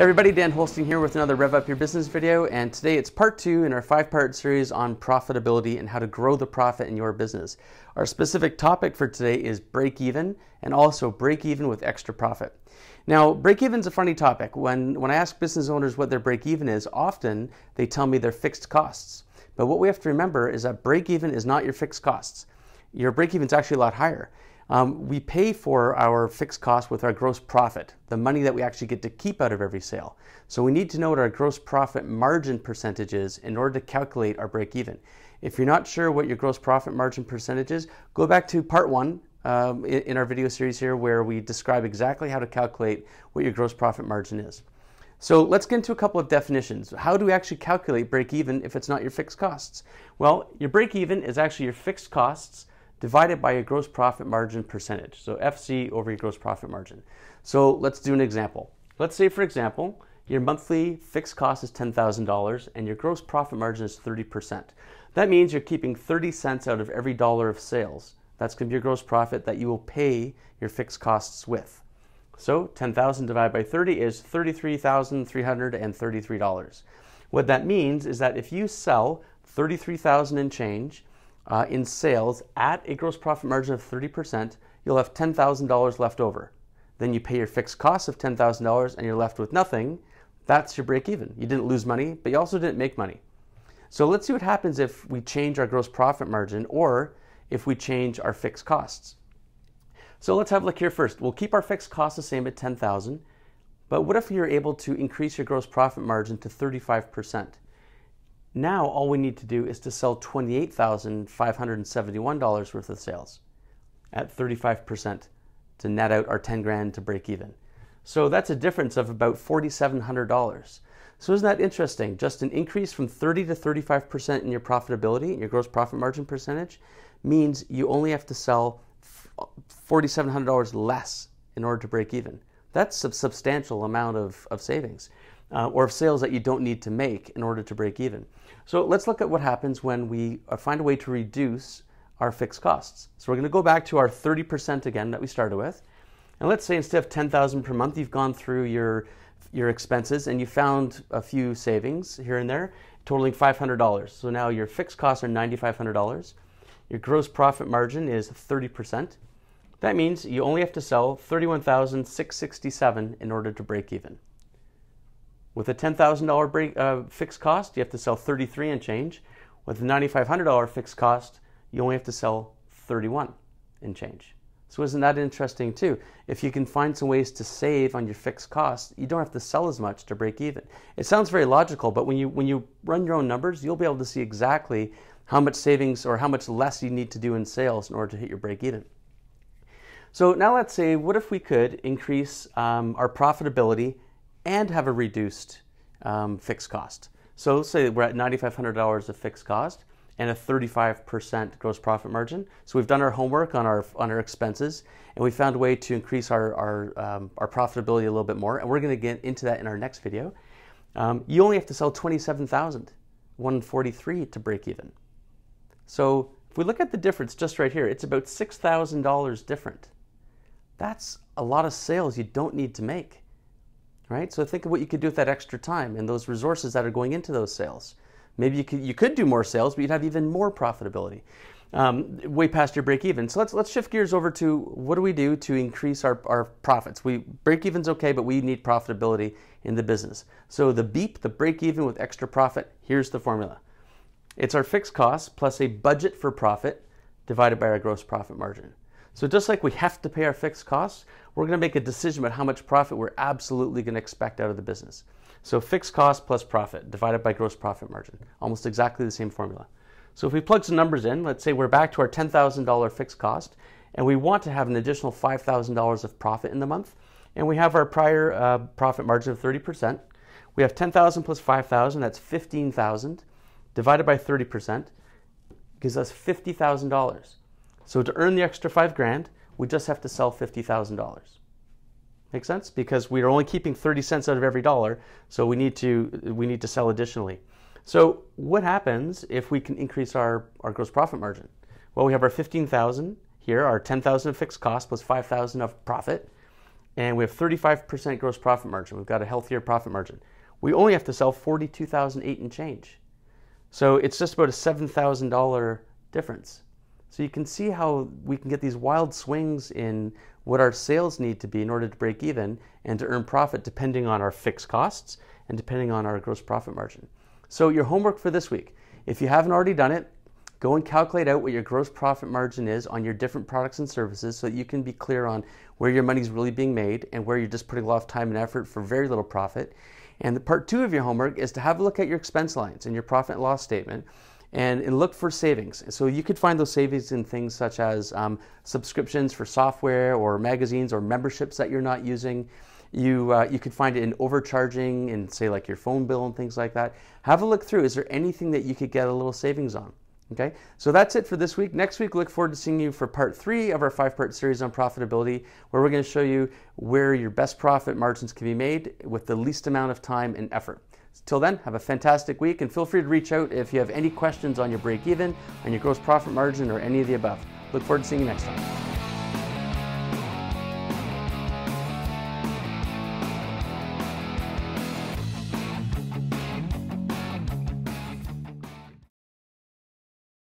Hey everybody, Dan Holstein here with another Rev Up Your Business video, and today it's part two in our five-part series on profitability and how to grow the profit in your business. Our specific topic for today is break even and also break even with extra profit. Now, break even is a funny topic. When, when I ask business owners what their break even is, often they tell me their fixed costs. But what we have to remember is that break even is not your fixed costs. Your break even is actually a lot higher. Um, we pay for our fixed cost with our gross profit, the money that we actually get to keep out of every sale. So we need to know what our gross profit margin percentage is in order to calculate our break even. If you're not sure what your gross profit margin percentage is, go back to part one um, in, in our video series here where we describe exactly how to calculate what your gross profit margin is. So let's get into a couple of definitions. How do we actually calculate break even if it's not your fixed costs? Well, your break even is actually your fixed costs divided by your gross profit margin percentage. So FC over your gross profit margin. So let's do an example. Let's say, for example, your monthly fixed cost is $10,000 and your gross profit margin is 30%. That means you're keeping 30 cents out of every dollar of sales. That's going to be your gross profit that you will pay your fixed costs with. So 10,000 divided by 30 is $33,333. What that means is that if you sell 33,000 and change uh, in sales at a gross profit margin of 30%, you'll have $10,000 left over. Then you pay your fixed costs of $10,000 and you're left with nothing. That's your break even. You didn't lose money, but you also didn't make money. So let's see what happens if we change our gross profit margin or if we change our fixed costs. So let's have a look here first. We'll keep our fixed costs the same at 10,000, but what if you're able to increase your gross profit margin to 35%? Now all we need to do is to sell $28,571 worth of sales at 35% to net out our 10 grand to break even. So that's a difference of about $4,700. So isn't that interesting? Just an increase from 30 to 35% in your profitability, in your gross profit margin percentage, means you only have to sell $4,700 less in order to break even. That's a substantial amount of, of savings uh, or of sales that you don't need to make in order to break even. So let's look at what happens when we uh, find a way to reduce our fixed costs. So we're going to go back to our 30% again that we started with. And let's say instead of 10,000 per month, you've gone through your your expenses and you found a few savings here and there totaling $500. So now your fixed costs are $9,500. Your gross profit margin is 30%. That means you only have to sell 31,667 in order to break even. With a $10,000 break, uh, fixed cost, you have to sell 33 and change. With a $9,500 fixed cost, you only have to sell 31 and change. So isn't that interesting too? If you can find some ways to save on your fixed costs, you don't have to sell as much to break even. It sounds very logical, but when you when you run your own numbers, you'll be able to see exactly how much savings or how much less you need to do in sales in order to hit your break even. So now let's say, what if we could increase um, our profitability and have a reduced um, fixed cost. So let's say we're at $9,500 of fixed cost and a 35% gross profit margin. So we've done our homework on our on our expenses, and we found a way to increase our our, um, our profitability a little bit more. And we're going to get into that in our next video. Um, you only have to sell 27,143 to break even. So if we look at the difference just right here, it's about $6,000 different. That's a lot of sales you don't need to make right? So think of what you could do with that extra time and those resources that are going into those sales. Maybe you could, you could do more sales, but you'd have even more profitability, um, way past your break even. So let's let's shift gears over to what do we do to increase our, our profits? We break even's okay, but we need profitability in the business. So the beep, the break even with extra profit. Here's the formula. It's our fixed costs plus a budget for profit divided by our gross profit margin. So just like we have to pay our fixed costs, we're going to make a decision about how much profit we're absolutely going to expect out of the business. So fixed cost plus profit divided by gross profit margin, almost exactly the same formula. So if we plug some numbers in, let's say we're back to our $10,000 fixed cost, and we want to have an additional $5,000 of profit in the month, and we have our prior uh, profit margin of 30%. We have 10,000 plus 5,000, that's 15,000, divided by 30% gives us $50,000. So to earn the extra five grand, we just have to sell $50,000. Make sense? Because we are only keeping 30 cents out of every dollar, so we need to we need to sell additionally. So what happens if we can increase our, our gross profit margin? Well, we have our 15,000 here, our 10,000 of fixed cost plus 5,000 of profit. and we have 35% gross profit margin. We've got a healthier profit margin. We only have to sell 42,008 and change. So it's just about a $7,000 difference. So you can see how we can get these wild swings in what our sales need to be in order to break even and to earn profit depending on our fixed costs and depending on our gross profit margin. So your homework for this week, if you haven't already done it, go and calculate out what your gross profit margin is on your different products and services so that you can be clear on where your money is really being made and where you're just putting a lot of time and effort for very little profit. And the part two of your homework is to have a look at your expense lines and your profit and loss statement and, and look for savings. So you could find those savings in things such as um, subscriptions for software or magazines or memberships that you're not using. You, uh, you could find it in overcharging in, say, like your phone bill and things like that. Have a look through. Is there anything that you could get a little savings on? Okay, so that's it for this week. Next week, look forward to seeing you for part three of our five part series on profitability, where we're going to show you where your best profit margins can be made with the least amount of time and effort. Till then, have a fantastic week and feel free to reach out if you have any questions on your break even, on your gross profit margin, or any of the above. Look forward to seeing you next time.